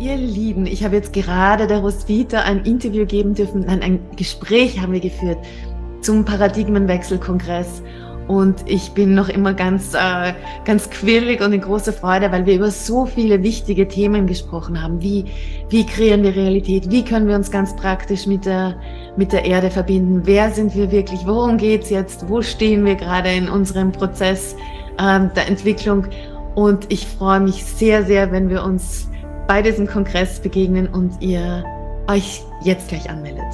Ihr Lieben, ich habe jetzt gerade der Roswitha ein Interview geben dürfen, nein, ein Gespräch haben wir geführt zum Paradigmenwechselkongress. Und ich bin noch immer ganz, äh, ganz quirlig und in großer Freude, weil wir über so viele wichtige Themen gesprochen haben. Wie, wie kreieren wir Realität? Wie können wir uns ganz praktisch mit der, mit der Erde verbinden? Wer sind wir wirklich? Worum geht's jetzt? Wo stehen wir gerade in unserem Prozess äh, der Entwicklung? Und ich freue mich sehr, sehr, wenn wir uns bei diesem Kongress begegnen und ihr euch jetzt gleich anmeldet.